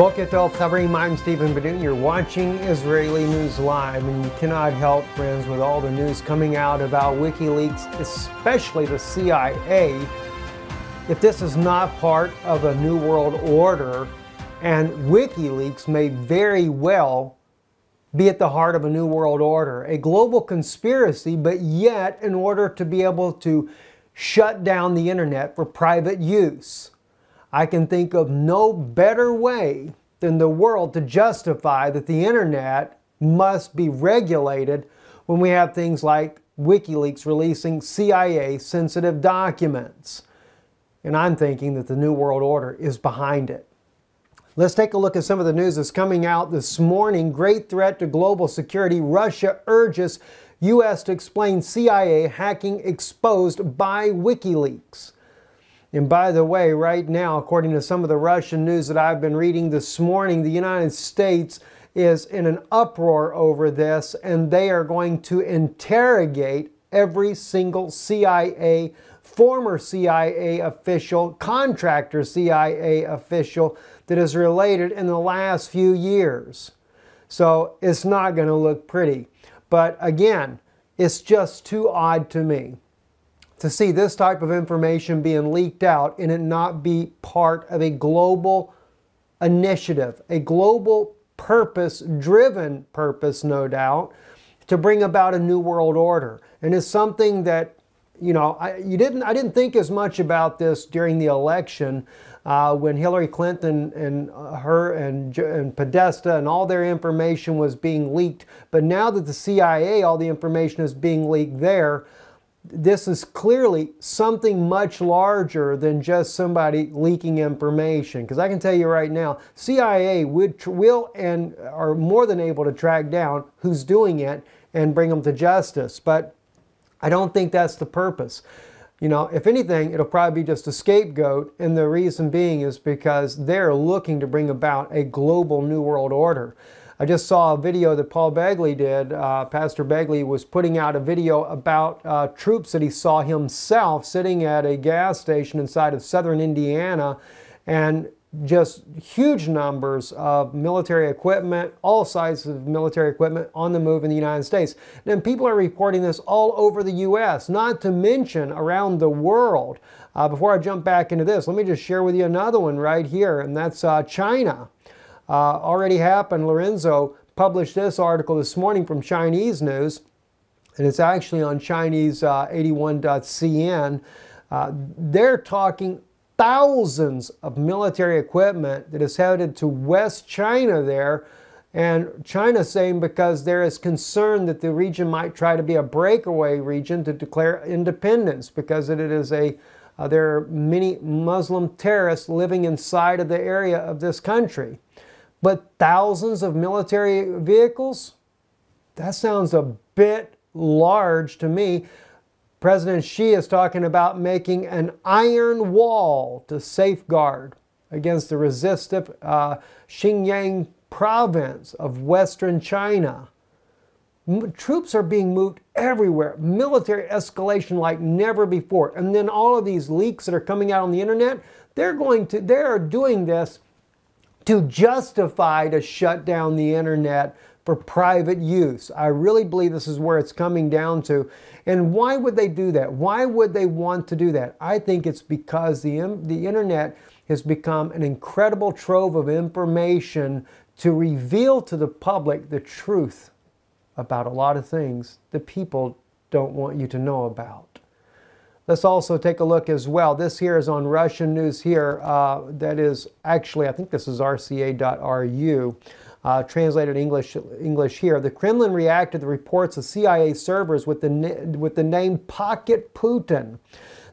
Tov Chavrim, I'm Stephen Ben-Nun. You're watching Israeli News Live, and you cannot help, friends, with all the news coming out about WikiLeaks, especially the CIA. If this is not part of a New World Order, and WikiLeaks may very well be at the heart of a New World Order, a global conspiracy, but yet in order to be able to shut down the internet for private use. I can think of no better way than the world to justify that the internet must be regulated when we have things like WikiLeaks releasing CIA sensitive documents. And I'm thinking that the New World Order is behind it. Let's take a look at some of the news that's coming out this morning. Great threat to global security. Russia urges U.S. to explain CIA hacking exposed by WikiLeaks. And by the way, right now, according to some of the Russian news that I've been reading this morning, the United States is in an uproar over this, and they are going to interrogate every single CIA, former CIA official, contractor CIA official that is related in the last few years. So it's not going to look pretty. But again, it's just too odd to me to see this type of information being leaked out and it not be part of a global initiative, a global purpose driven purpose, no doubt, to bring about a new world order. And it's something that, you know, I, you didn't, I didn't think as much about this during the election uh, when Hillary Clinton and uh, her and, and Podesta and all their information was being leaked. But now that the CIA, all the information is being leaked there, this is clearly something much larger than just somebody leaking information. Because I can tell you right now, CIA would, will and are more than able to track down who's doing it and bring them to justice. But I don't think that's the purpose. You know, if anything, it'll probably be just a scapegoat, and the reason being is because they're looking to bring about a global New World Order. I just saw a video that Paul Begley did. Uh, Pastor Begley was putting out a video about uh, troops that he saw himself sitting at a gas station inside of southern Indiana and just huge numbers of military equipment, all sizes of military equipment on the move in the United States. And people are reporting this all over the U.S., not to mention around the world. Uh, before I jump back into this, let me just share with you another one right here, and that's uh, China uh, already happened. Lorenzo published this article this morning from Chinese news, and it's actually on Chinese uh, 81.cn. Uh, they're talking thousands of military equipment that is headed to West China there. And China saying because there is concern that the region might try to be a breakaway region to declare independence because it is a uh, there are many Muslim terrorists living inside of the area of this country. But thousands of military vehicles? That sounds a bit large to me. President Xi is talking about making an iron wall to safeguard against the resistive uh, Xinjiang province of western China. M troops are being moved everywhere, military escalation like never before. And then all of these leaks that are coming out on the internet, they're going to, they are doing this to justify to shut down the internet for private use. I really believe this is where it's coming down to. And why would they do that? Why would they want to do that? I think it's because the, the internet has become an incredible trove of information to reveal to the public the truth about a lot of things that people don't want you to know about. Let's also take a look as well. This here is on Russian news here. Uh, that is actually, I think this is rbc.ru. Uh, translated English English here. The Kremlin reacted to reports of CIA servers with the with the name Pocket Putin.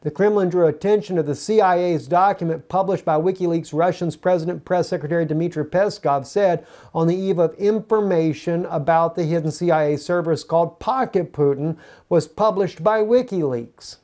The Kremlin drew attention to the CIA's document published by WikiLeaks. Russian's President Press Secretary Dmitry Peskov said on the eve of information about the hidden CIA servers called Pocket Putin was published by WikiLeaks.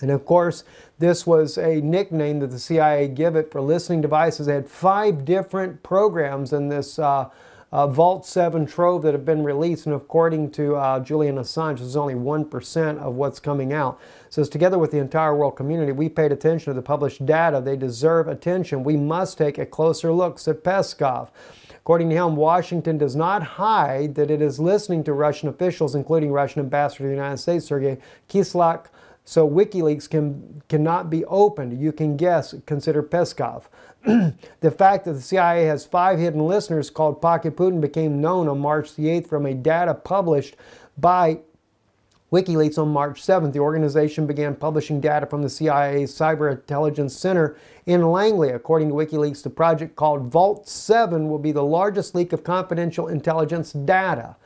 And of course, this was a nickname that the CIA gave it for listening devices. They had five different programs in this uh, uh, Vault 7 trove that have been released, and according to uh, Julian Assange, this is only 1% of what's coming out. Says, together with the entire world community, we paid attention to the published data. They deserve attention. We must take a closer look, said Peskov. According to him, Washington does not hide that it is listening to Russian officials, including Russian ambassador to the United States, Sergei Kislyak, so WikiLeaks can, cannot be opened. You can guess, consider Peskov. the fact that the CIA has five hidden listeners called Pocket Putin became known on March the 8th from a data published by WikiLeaks on March 7th. The organization began publishing data from the CIA's Cyber Intelligence Center in Langley. According to WikiLeaks, the project called Vault 7 will be the largest leak of confidential intelligence data.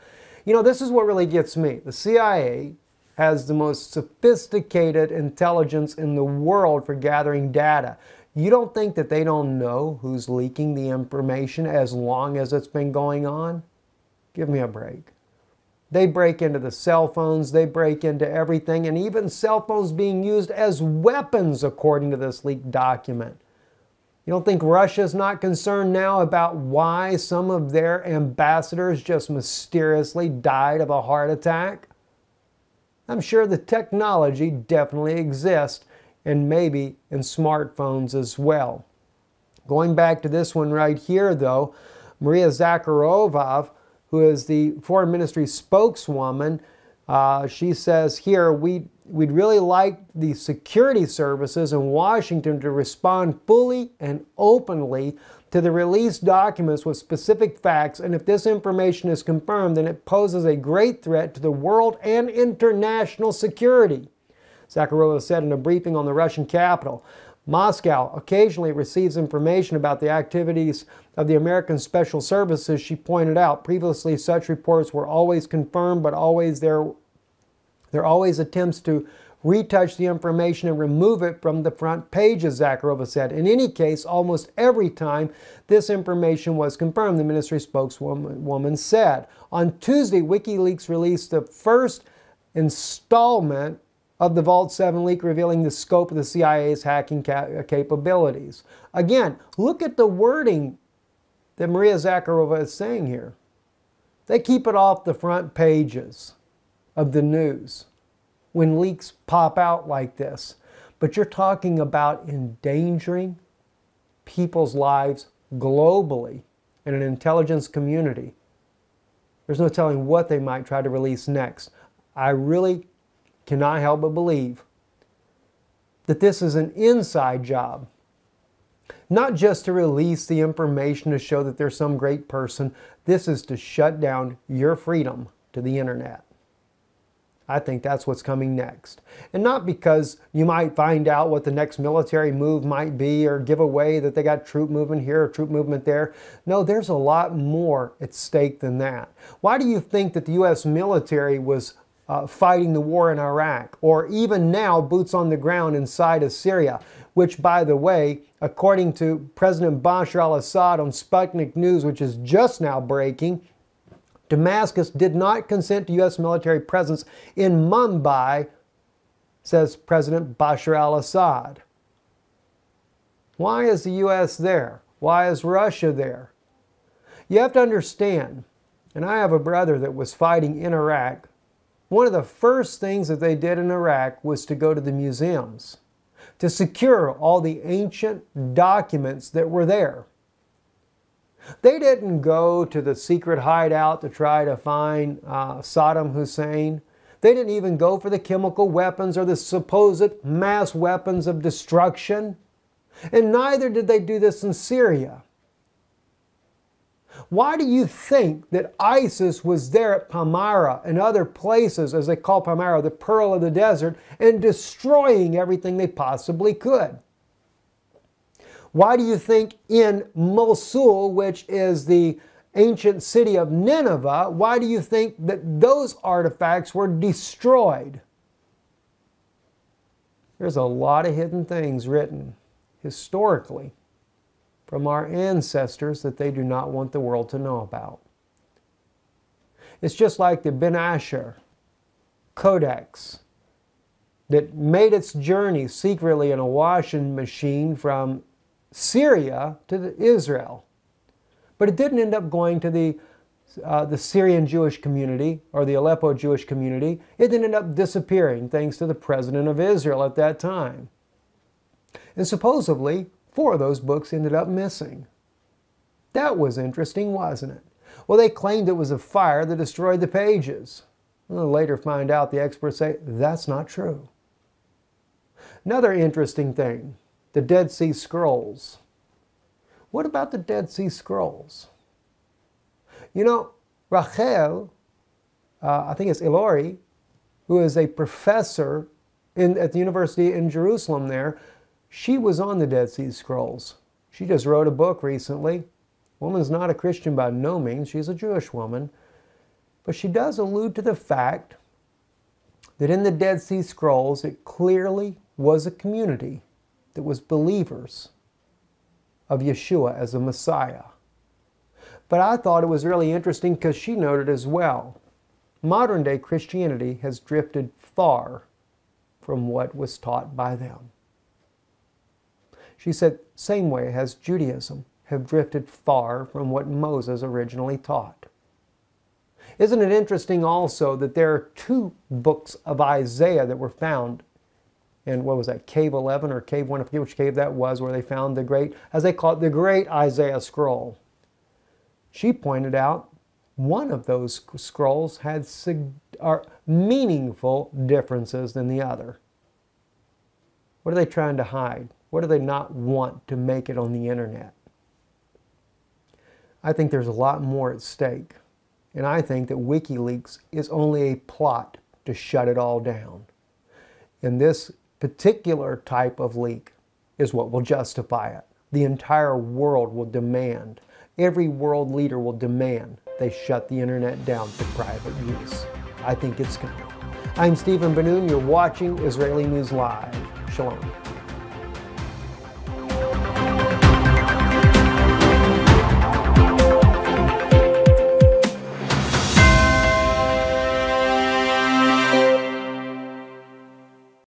You know, this is what really gets me. The CIA has the most sophisticated intelligence in the world for gathering data. You don't think that they don't know who's leaking the information as long as it's been going on? Give me a break. They break into the cell phones, they break into everything, and even cell phones being used as weapons, according to this leaked document. You don't think Russia's not concerned now about why some of their ambassadors just mysteriously died of a heart attack? I'm sure the technology definitely exists and maybe in smartphones as well. Going back to this one right here, though, Maria Zakharova, who is the Foreign Ministry spokeswoman, uh, she says here, we, we'd really like the security services in Washington to respond fully and openly to the released documents with specific facts, and if this information is confirmed, then it poses a great threat to the world and international security. Zakharova said in a briefing on the Russian capital. Moscow occasionally receives information about the activities of the American Special Services, she pointed out. Previously, such reports were always confirmed, but always there, there are always attempts to retouch the information and remove it from the front pages, Zakharova said. In any case, almost every time this information was confirmed, the ministry spokeswoman said. On Tuesday, WikiLeaks released the first installment of the Vault 7 leak revealing the scope of the CIA's hacking ca uh, capabilities. Again, look at the wording that Maria Zakharova is saying here. They keep it off the front pages of the news when leaks pop out like this. But you're talking about endangering people's lives globally in an intelligence community. There's no telling what they might try to release next. I really cannot help but believe that this is an inside job. Not just to release the information to show that there's some great person, this is to shut down your freedom to the internet. I think that's what's coming next. And not because you might find out what the next military move might be or give away that they got troop movement here or troop movement there. No, there's a lot more at stake than that. Why do you think that the U.S. military was uh, fighting the war in Iraq or even now boots on the ground inside of Syria? Which, by the way, according to President Bashar al Assad on Sputnik News, which is just now breaking, Damascus did not consent to U.S. military presence in Manbij, says President Bashar al Assad. Why is the U.S. there? Why is Russia there? You have to understand, and I have a brother that was fighting in Iraq. One of the first things that they did in Iraq was to go to the museums to secure all the ancient documents that were there. They didn't go to the secret hideout to try to find uh, Saddam Hussein. They didn't even go for the chemical weapons or the supposed mass weapons of destruction. And neither did they do this in Syria. Why do you think that ISIS was there at Palmyra and other places, as they call Palmyra, the pearl of the desert, and destroying everything they possibly could? Why do you think in Mosul, which is the ancient city of Nineveh, why do you think that those artifacts were destroyed? There's a lot of hidden things written historically from our ancestors that they do not want the world to know about. It's just like the Ben Asher Codex that made its journey secretly in a washing machine from Syria to Israel. But it didn't end up going to the uh, the Syrian Jewish community or the Aleppo Jewish community, it ended up disappearing thanks to the president of Israel at that time. And supposedly, four of those books ended up missing. That was interesting, wasn't it? Well, they claimed it was a fire that destroyed the pages. We'll later find out the experts say that's not true. Another interesting thing the Dead Sea Scrolls. What about the Dead Sea Scrolls? You know, Rachel, uh, I think it's Elior, who is a professor in, at the University in Jerusalem there, she was on the Dead Sea Scrolls. She just wrote a book recently. Woman's not a Christian by no means, she's a Jewish woman. But she does allude to the fact that in the Dead Sea Scrolls it clearly was a community that was believers of Yeshua as a Messiah. But I thought it was really interesting because she noted as well modern day Christianity has drifted far from what was taught by them. She said, same way has Judaism have drifted far from what Moses originally taught. Isn't it interesting also that there are two books of Isaiah that were found in what was that, Cave 11 or Cave 1, I forget which cave that was, where they found the great, as they call it, the great Isaiah scroll. She pointed out one of those scrolls had are meaningful differences than the other. What are they trying to hide? What do they not want to make it on the internet? I think there's a lot more at stake. And I think that WikiLeaks is only a plot to shut it all down. And this particular type of leak is what will justify it. The entire world will demand every world leader will demand they shut the internet down for private use. I think it's coming. I'm Stephen Ben-Nun. You're watching Israeli News Live. Shalom.